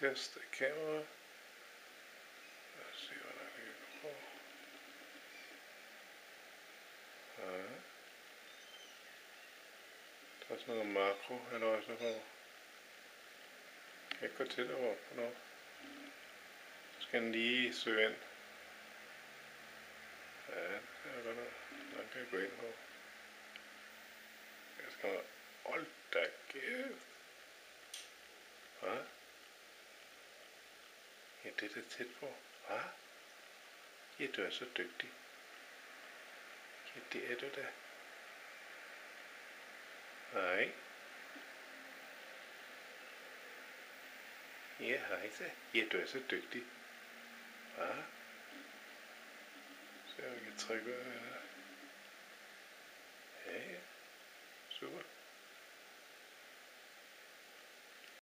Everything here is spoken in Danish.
Test af kameraet. Lad os se, hvordan det kan gå. Ja. Der er sådan noget makro, eller også på. Kan ikke gå til over på noget? Så skal den lige søge ind. Ja, det er godt nok. Den kan jeg gå ind på. Jeg skal holde Ja, det er da tæt på. Hvad? Ja, du er så dygtig. Ja, det er du da. Hej. Ja, hej så. Ja, du er så dygtig. Hvad? Så jeg kan trykke. Øh, ja, ja. Super.